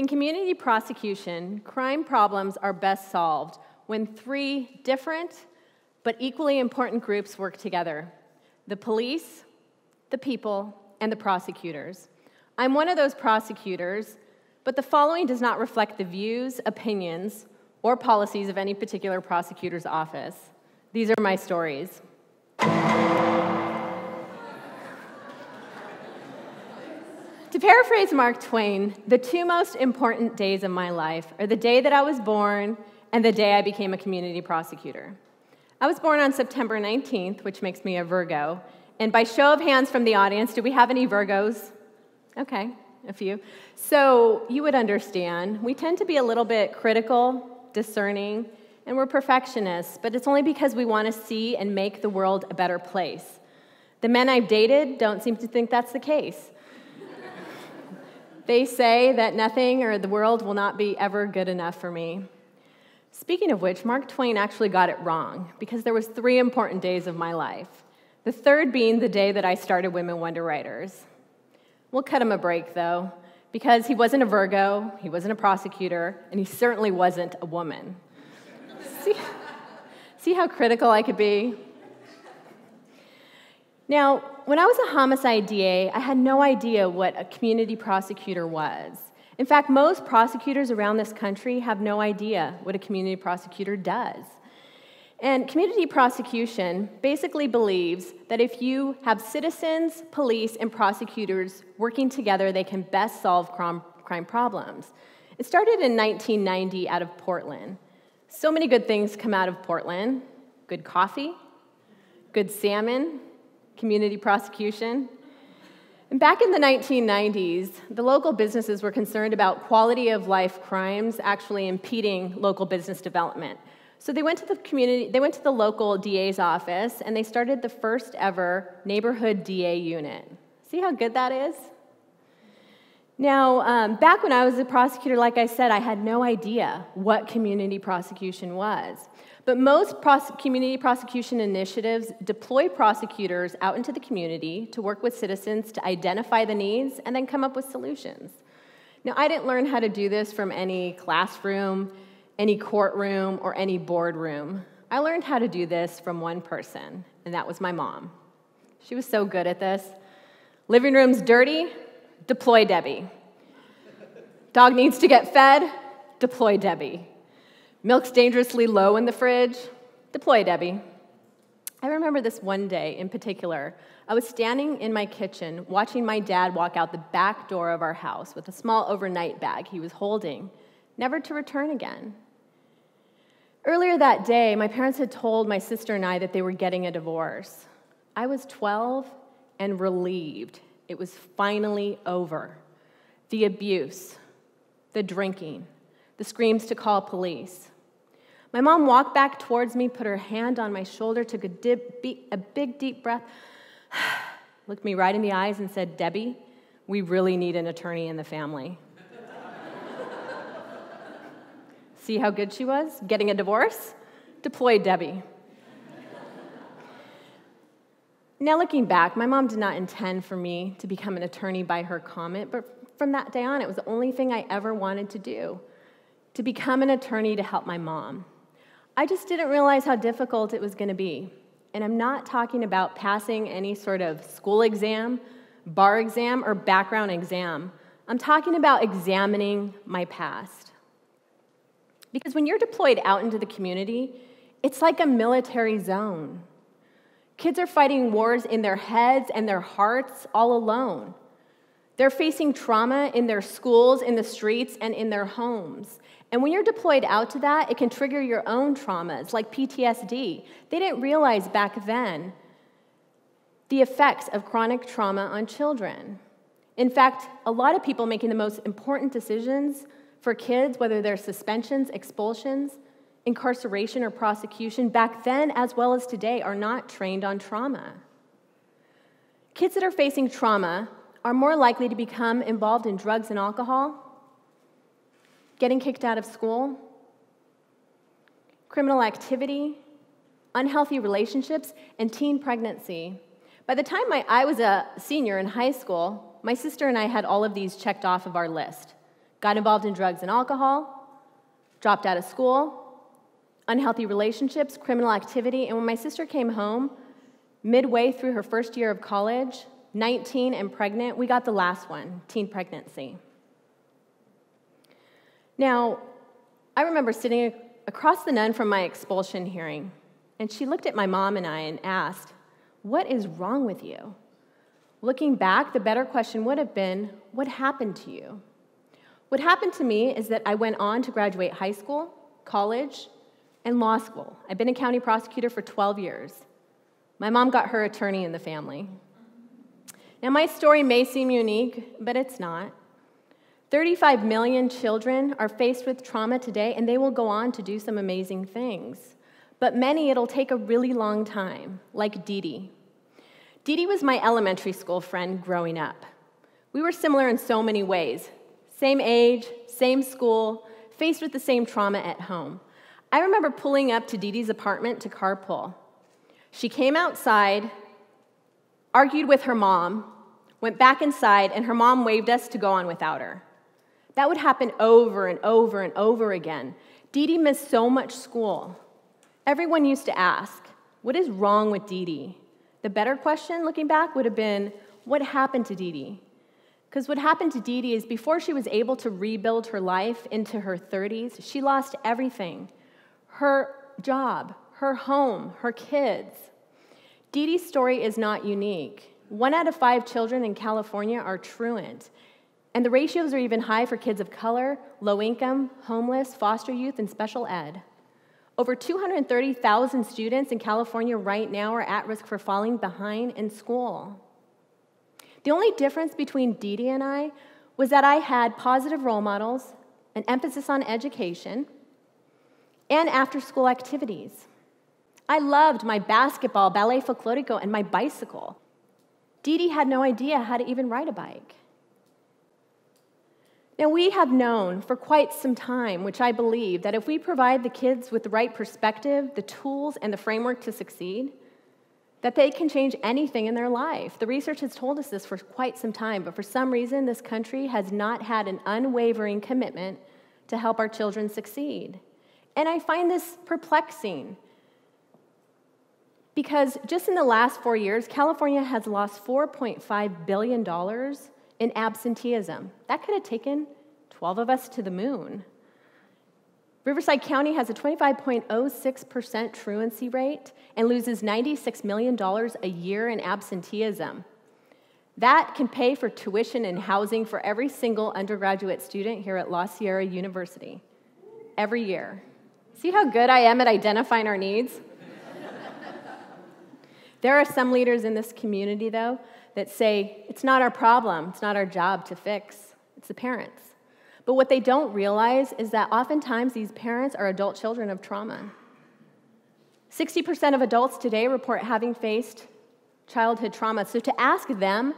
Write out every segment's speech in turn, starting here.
In community prosecution, crime problems are best solved when three different but equally important groups work together the police, the people, and the prosecutors. I'm one of those prosecutors, but the following does not reflect the views, opinions, or policies of any particular prosecutor's office. These are my stories. To paraphrase Mark Twain, the two most important days of my life are the day that I was born and the day I became a community prosecutor. I was born on September 19th, which makes me a Virgo. And by show of hands from the audience, do we have any Virgos? Okay, a few. So you would understand, we tend to be a little bit critical, discerning, and we're perfectionists, but it's only because we want to see and make the world a better place. The men I've dated don't seem to think that's the case. They say that nothing or the world will not be ever good enough for me. Speaking of which, Mark Twain actually got it wrong because there was three important days of my life. The third being the day that I started Women Wonder Writers. We'll cut him a break though, because he wasn't a Virgo, he wasn't a prosecutor, and he certainly wasn't a woman. see, see how critical I could be? Now, when I was a homicide DA, I had no idea what a community prosecutor was. In fact, most prosecutors around this country have no idea what a community prosecutor does. And community prosecution basically believes that if you have citizens, police, and prosecutors working together, they can best solve crime, problems. It started in 1990 out of Portland. So many good things come out of Portland good coffee, good salmon, community prosecution. And back in the 1990s, the local businesses were concerned about quality of life crimes actually impeding local business development. So they went to the community, they went to the local DA's office and they started the first ever neighborhood DA unit. See how good that is? Now, um, back when I was a prosecutor, like I said, I had no idea what community prosecution was. But most community prosecution initiatives deploy prosecutors out into the community to work with citizens to identify the needs and then come up with solutions. Now, I didn't learn how to do this from any classroom, any courtroom, or any boardroom. I learned how to do this from one person, and that was my mom. She was so good at this. Living room's dirty, deploy Debbie. Dog needs to get fed, deploy Debbie. Milk's dangerously low in the fridge. Deploy, Debbie. I remember this one day in particular. I was standing in my kitchen watching my dad walk out the back door of our house with a small overnight bag he was holding, never to return again. Earlier that day, my parents had told my sister and I that they were getting a divorce. I was 12 and relieved. It was finally over. The abuse, the drinking, the screams to call police. My mom walked back towards me, put her hand on my shoulder, took a, dip, a big, deep breath, looked me right in the eyes, and said, Debbie, we really need an attorney in the family. See how good she was? Getting a divorce? Deploy Debbie. Now, looking back, my mom did not intend for me to become an attorney by her comment, but from that day on, it was the only thing I ever wanted to do to become an attorney to help my mom. I just didn't realize how difficult it was going to be. And I'm not talking about passing any sort of school exam, bar exam, or background exam. I'm talking about examining my past. Because when you're deployed out into the community, it's like a military zone. Kids are fighting wars in their heads and their hearts all alone. They're facing trauma in their schools, in the streets, and in their homes. And when you're deployed out to that, it can trigger your own traumas, like PTSD. They didn't realize back then the effects of chronic trauma on children. In fact, a lot of people making the most important decisions for kids, whether they're suspensions, expulsions, incarceration, or prosecution, back then as well as today, are not trained on trauma. Kids that are facing trauma are more likely to become involved in drugs and alcohol getting kicked out of school, criminal activity, unhealthy relationships, and teen pregnancy. By the time my, I was a senior in high school, my sister and I had all of these checked off of our list. got involved in drugs and alcohol, dropped out of school, unhealthy relationships, criminal activity, and when my sister came home, midway through her first year of college, 19 and pregnant, we got the last one teen pregnancy. Now, I remember sitting across the nun from my expulsion hearing, and she looked at my mom and I and asked, What is wrong with you? Looking back, the better question would have been, What happened to you? What happened to me is that I went on to graduate high school, college, and law school. I've been a county prosecutor for 12 years. My mom got her attorney in the family. Now, my story may seem unique, but it's not. 35 million children are faced with trauma today, and they will go on to do some amazing things. But many, it'll take a really long time, like Dee Dee. Dee Dee was my elementary school friend growing up. We were similar in so many ways same age, same school, faced with the same trauma at home. I remember pulling up to Dee Dee's apartment to carpool. She came outside, argued with her mom, went back inside, and her mom waved us to go on without her. That would happen over and over and over again. Dee Dee missed so much school. Everyone used to ask, What is wrong with Dee Dee? The better question, looking back, would have been, What happened to Dee Dee? Because what happened to Dee Dee is before she was able to rebuild her life into her 30s, she lost everything her job, her home, her kids. Dee Dee's story is not unique. One out of five children in California are truant. And the ratios are even high for kids of color, low income, homeless, foster youth, and special ed. Over 230,000 students in California right now are at risk for falling behind in school. The only difference between Dee Dee and I was that I had positive role models, an emphasis on education, and after school activities. I loved my basketball, ballet folklorico, and my bicycle. Dee Dee had no idea how to even ride a bike. Now, we have known for quite some time, which I believe, that if we provide the kids with the right perspective, the tools, and the framework to succeed, that they can change anything in their life. The research has told us this for quite some time, but for some reason, this country has not had an unwavering commitment to help our children succeed. And I find this perplexing because just in the last four years, California has lost $4.5 billion in absenteeism. That could have taken 12 of us to the moon. Riverside County has a 25.06% truancy rate and loses $96 million a year in absenteeism. That can pay for tuition and housing for every single undergraduate student here at La Sierra University every year. See how good I am at identifying our needs? there are some leaders in this community, though, that say it's not our problem, it's not our job to fix, it's the parents. But what they don't realize is that oftentimes these parents are adult children of trauma. 60% of adults today report having faced childhood trauma. So to ask them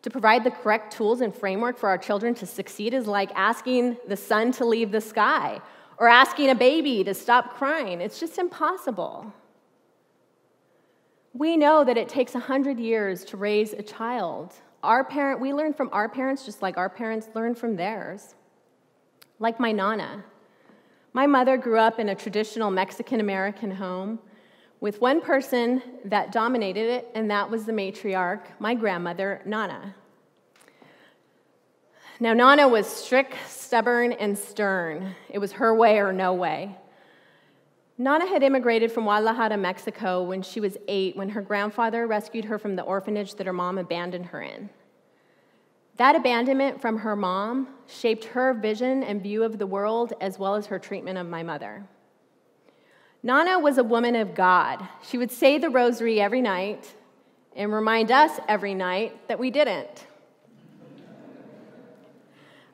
to provide the correct tools and framework for our children to succeed is like asking the sun to leave the sky or asking a baby to stop crying. It's just impossible. We know that it takes 100 years to raise a child. Our parent, we learn from our parents just like our parents learn from theirs. Like my nana. My mother grew up in a traditional Mexican American home with one person that dominated it, and that was the matriarch, my grandmother, Nana. Now, Nana was strict, stubborn, and stern. It was her way or no way. Nana had immigrated from Guadalajara, Mexico when she was eight when her grandfather rescued her from the orphanage that her mom abandoned her in. That abandonment from her mom shaped her vision and view of the world as well as her treatment of my mother. Nana was a woman of God. She would say the rosary every night and remind us every night that we didn't.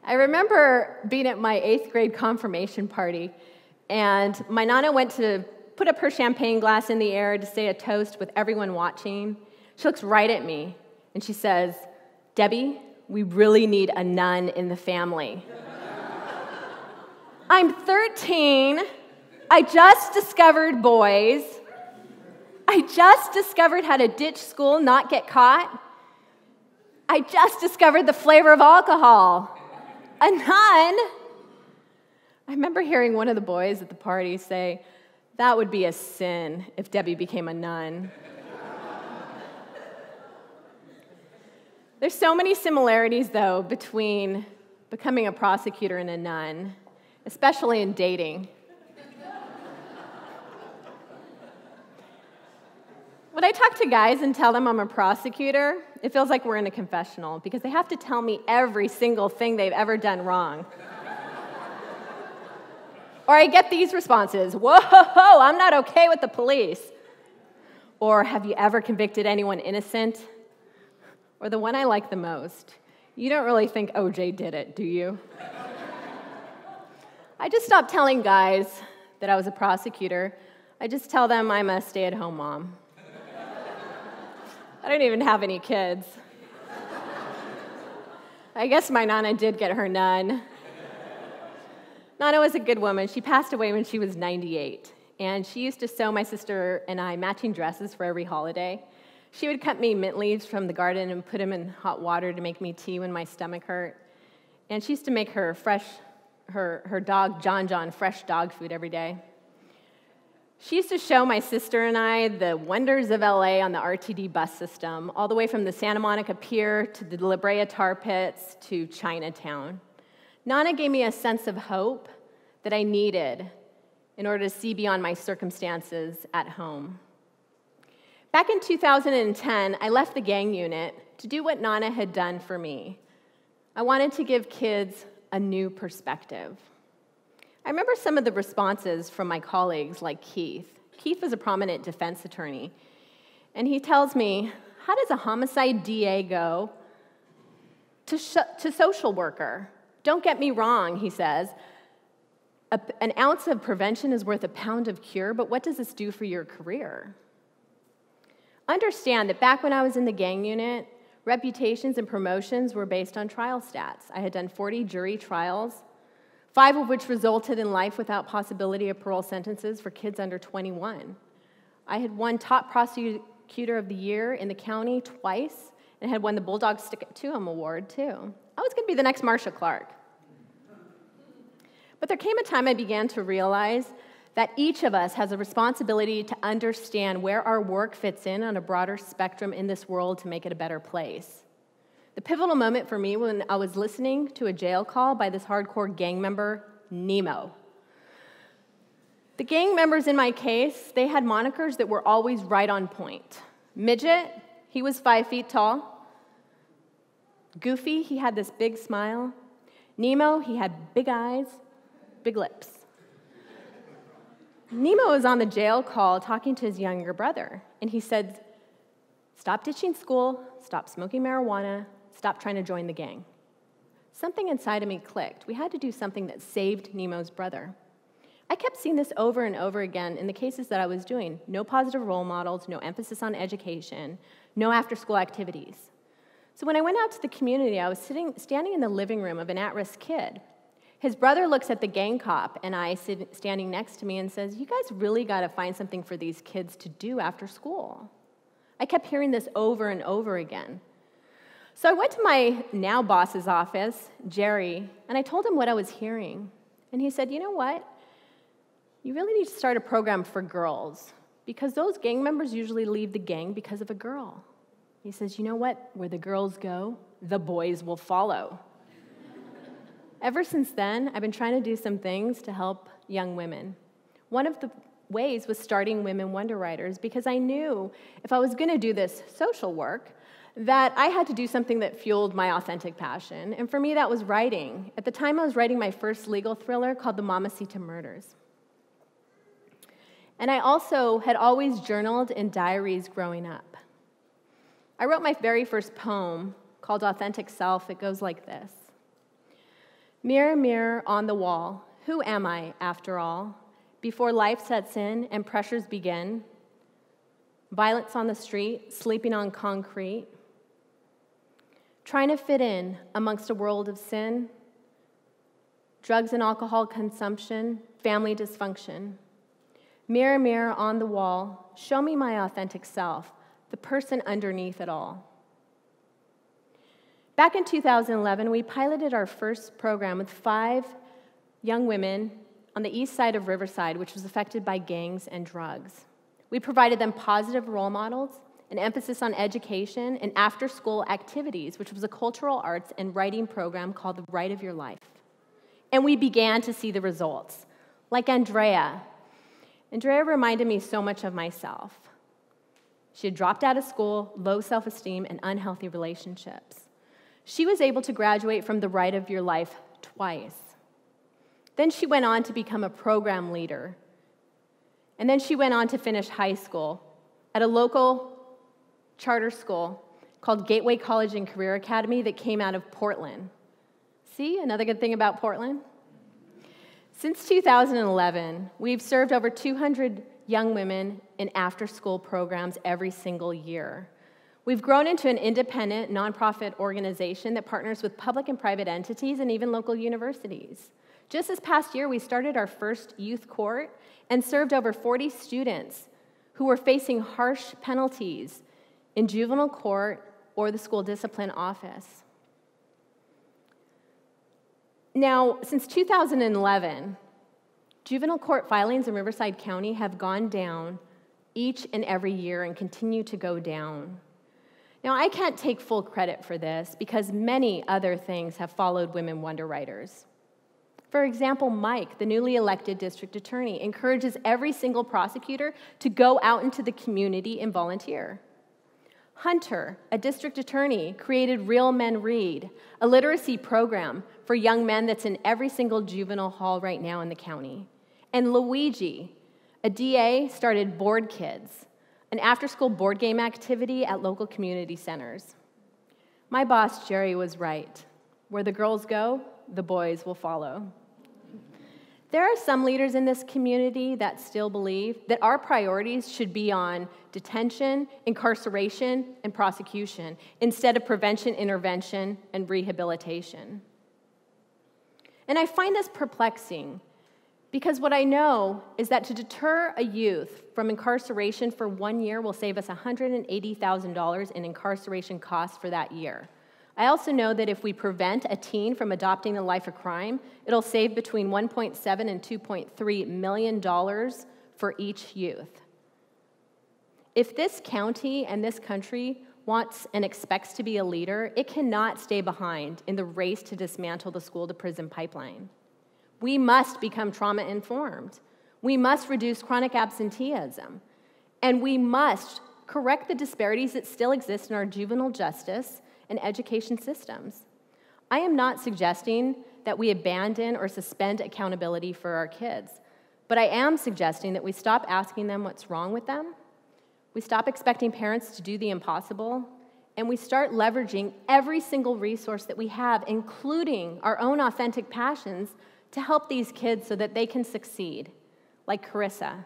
I remember being at my eighth grade confirmation party and my Nana went to put up her champagne glass in the air to say a toast with everyone watching. She looks right at me and she says, Debbie, we really need a nun in the family. I'm 13. I just discovered boys. I just discovered how to ditch school, not get caught. I just discovered the flavor of alcohol. A nun? I remember hearing one of the boys at the party say, That would be a sin if Debbie became a nun. There's so many similarities, though, between becoming a prosecutor and a nun, especially in dating. When I talk to guys and tell them I'm a prosecutor, it feels like we're in a confessional because they have to tell me every single thing they've ever done wrong. or I get these responses Whoa, I'm not okay with the police. Or have you ever convicted anyone innocent? Or the one I like the most, you don't really think OJ did it, do you? I just stopped telling guys that I was a prosecutor. I just tell them I'm a stay at home mom. I don't even have any kids. I guess my Nana did get her nun. Nana was a good woman. She passed away when she was 98. And she used to sew my sister and I matching dresses for every holiday. She would cut me mint leaves from the garden and put them in hot water to make me tea when my stomach hurt. And she used to make her fresh, her, her dog, John John, fresh dog food every day. She used to show my sister and I the wonders of LA on the RTD bus system, all the way from the Santa Monica Pier to the La Brea tar pits to Chinatown. Nana gave me a sense of hope that I needed in order to see beyond my circumstances at home. Back in 2010, I left the gang unit to do what Nana had done for me. I wanted to give kids a new perspective. I remember some of the responses from my colleagues, like Keith. Keith was a prominent defense attorney, and he tells me, How does a homicide DA go to, sh- to social worker? Don't get me wrong, he says. A, an ounce of prevention is worth a pound of cure, but what does this do for your career? Understand that back when I was in the gang unit, reputations and promotions were based on trial stats. I had done 40 jury trials, five of which resulted in life without possibility of parole sentences for kids under 21. I had won top prosecutor of the year in the county twice and had won the Bulldog Stick It to Em award too. I was going to be the next Marcia Clark. But there came a time I began to realize that each of us has a responsibility to understand where our work fits in on a broader spectrum in this world to make it a better place. The pivotal moment for me when I was listening to a jail call by this hardcore gang member, Nemo. The gang members in my case, they had monikers that were always right on point. Midget, he was five feet tall. Goofy, he had this big smile. Nemo, he had big eyes, big lips. Nemo was on the jail call talking to his younger brother, and he said, Stop ditching school, stop smoking marijuana, stop trying to join the gang. Something inside of me clicked. We had to do something that saved Nemo's brother. I kept seeing this over and over again in the cases that I was doing no positive role models, no emphasis on education, no after school activities. So when I went out to the community, I was sitting, standing in the living room of an at risk kid his brother looks at the gang cop and I sit, standing next to me and says, You guys really got to find something for these kids to do after school. I kept hearing this over and over again. So I went to my now boss's office, Jerry, and I told him what I was hearing. And he said, You know what? You really need to start a program for girls because those gang members usually leave the gang because of a girl. He says, You know what? Where the girls go, the boys will follow. Ever since then, I've been trying to do some things to help young women. One of the ways was starting Women Wonder Writers because I knew if I was going to do this social work, that I had to do something that fueled my authentic passion. And for me, that was writing. At the time, I was writing my first legal thriller called The Mamacita Murders. And I also had always journaled in diaries growing up. I wrote my very first poem called Authentic Self. It goes like this Mirror, mirror on the wall, who am I after all? Before life sets in and pressures begin, violence on the street, sleeping on concrete, trying to fit in amongst a world of sin, drugs and alcohol consumption, family dysfunction. Mirror, mirror on the wall, show me my authentic self, the person underneath it all. Back in 2011, we piloted our first program with five young women on the east side of Riverside, which was affected by gangs and drugs. We provided them positive role models, an emphasis on education, and after school activities, which was a cultural arts and writing program called The Write of Your Life. And we began to see the results, like Andrea. Andrea reminded me so much of myself. She had dropped out of school, low self esteem, and unhealthy relationships. She was able to graduate from the write of your life twice. Then she went on to become a program leader. And then she went on to finish high school at a local charter school called Gateway College and Career Academy that came out of Portland. See, another good thing about Portland? Since 2011, we've served over 200 young women in after school programs every single year. We've grown into an independent, nonprofit organization that partners with public and private entities and even local universities. Just this past year, we started our first youth court and served over 40 students who were facing harsh penalties in juvenile court or the school discipline office. Now, since 2011, juvenile court filings in Riverside County have gone down each and every year and continue to go down. Now, I can't take full credit for this because many other things have followed women wonder writers. For example, Mike, the newly elected district attorney, encourages every single prosecutor to go out into the community and volunteer. Hunter, a district attorney, created Real Men Read, a literacy program for young men that's in every single juvenile hall right now in the county. And Luigi, a DA, started Board Kids, an after school board game activity at local community centers. My boss, Jerry, was right. Where the girls go, the boys will follow. There are some leaders in this community that still believe that our priorities should be on detention, incarceration, and prosecution instead of prevention, intervention, and rehabilitation. And I find this perplexing because what I know is that to deter a youth from incarceration for one year will save us $180,000 in incarceration costs for that year. I also know that if we prevent a teen from adopting a life of crime, it'll save between 1.7 and 2.3 million dollars for each youth. If this county and this country wants and expects to be a leader, it cannot stay behind in the race to dismantle the school to prison pipeline. We must become trauma informed. We must reduce chronic absenteeism. And we must correct the disparities that still exist in our juvenile justice and education systems. I am not suggesting that we abandon or suspend accountability for our kids, but I am suggesting that we stop asking them what's wrong with them, we stop expecting parents to do the impossible, and we start leveraging every single resource that we have, including our own authentic passions, to help these kids so that they can succeed, like Carissa.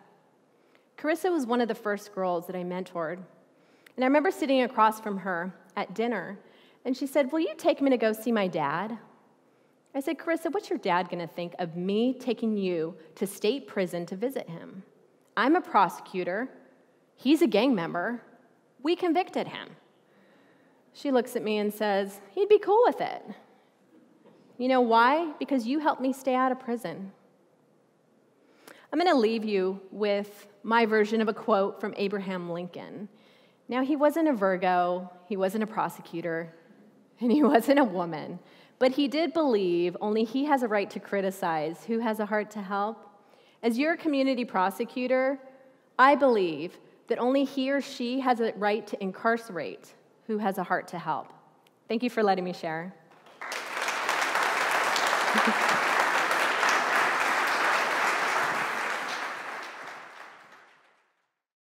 Carissa was one of the first girls that I mentored. And I remember sitting across from her at dinner, and she said, Will you take me to go see my dad? I said, Carissa, what's your dad going to think of me taking you to state prison to visit him? I'm a prosecutor. He's a gang member. We convicted him. She looks at me and says, He'd be cool with it. You know why? Because you helped me stay out of prison. I'm going to leave you with my version of a quote from Abraham Lincoln. Now, he wasn't a Virgo, he wasn't a prosecutor, and he wasn't a woman, but he did believe only he has a right to criticize who has a heart to help. As your community prosecutor, I believe that only he or she has a right to incarcerate who has a heart to help. Thank you for letting me share.